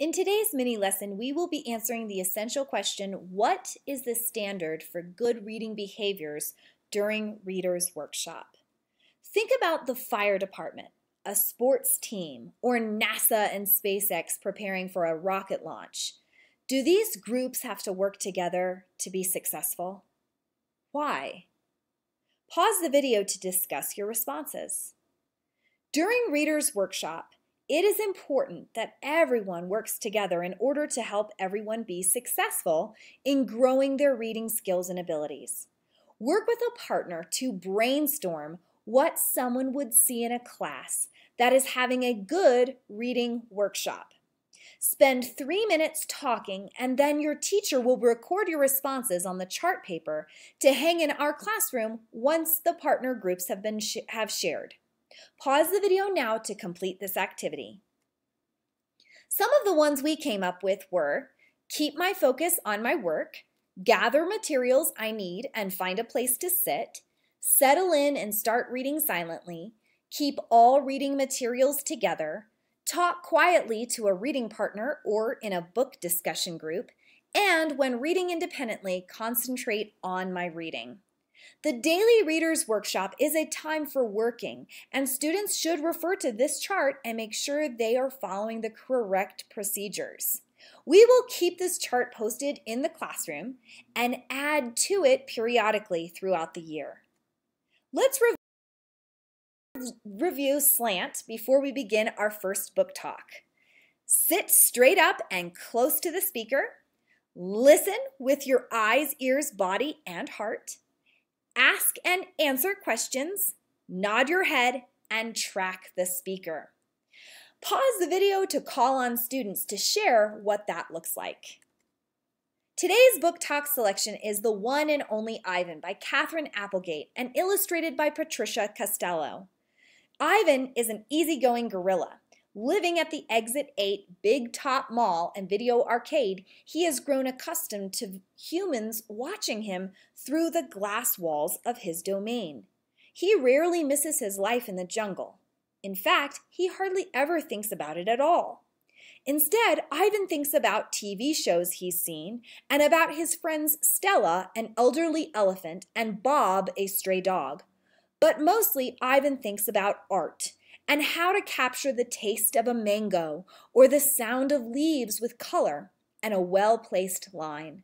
In today's mini lesson, we will be answering the essential question, what is the standard for good reading behaviors during Reader's Workshop? Think about the fire department, a sports team, or NASA and SpaceX preparing for a rocket launch. Do these groups have to work together to be successful? Why? Pause the video to discuss your responses. During Reader's Workshop, it is important that everyone works together in order to help everyone be successful in growing their reading skills and abilities. Work with a partner to brainstorm what someone would see in a class that is having a good reading workshop. Spend three minutes talking, and then your teacher will record your responses on the chart paper to hang in our classroom once the partner groups have been sh have shared. Pause the video now to complete this activity. Some of the ones we came up with were keep my focus on my work, gather materials I need and find a place to sit, settle in and start reading silently, keep all reading materials together, talk quietly to a reading partner or in a book discussion group, and when reading independently, concentrate on my reading. The Daily Readers Workshop is a time for working, and students should refer to this chart and make sure they are following the correct procedures. We will keep this chart posted in the classroom and add to it periodically throughout the year. Let's re review SLANT before we begin our first book talk. Sit straight up and close to the speaker. Listen with your eyes, ears, body, and heart ask and answer questions, nod your head, and track the speaker. Pause the video to call on students to share what that looks like. Today's book talk selection is The One and Only Ivan by Katherine Applegate and illustrated by Patricia Castelao. Ivan is an easygoing gorilla Living at the Exit 8 Big Top Mall and Video Arcade, he has grown accustomed to humans watching him through the glass walls of his domain. He rarely misses his life in the jungle. In fact, he hardly ever thinks about it at all. Instead, Ivan thinks about TV shows he's seen and about his friends Stella, an elderly elephant, and Bob, a stray dog. But mostly, Ivan thinks about art and how to capture the taste of a mango or the sound of leaves with color and a well placed line.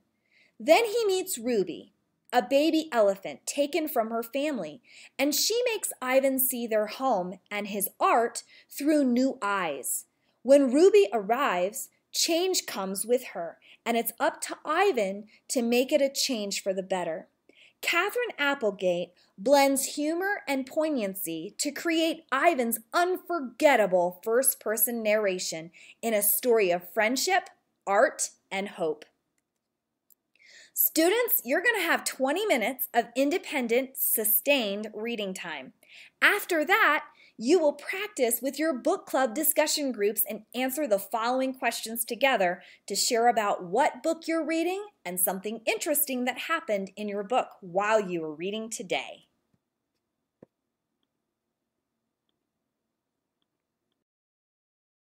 Then he meets Ruby, a baby elephant taken from her family, and she makes Ivan see their home and his art through new eyes. When Ruby arrives, change comes with her, and it's up to Ivan to make it a change for the better. Katherine Applegate blends humor and poignancy to create Ivan's unforgettable first person narration in a story of friendship, art, and hope. Students, you're going to have 20 minutes of independent, sustained reading time. After that, you will practice with your book club discussion groups and answer the following questions together to share about what book you're reading and something interesting that happened in your book while you were reading today.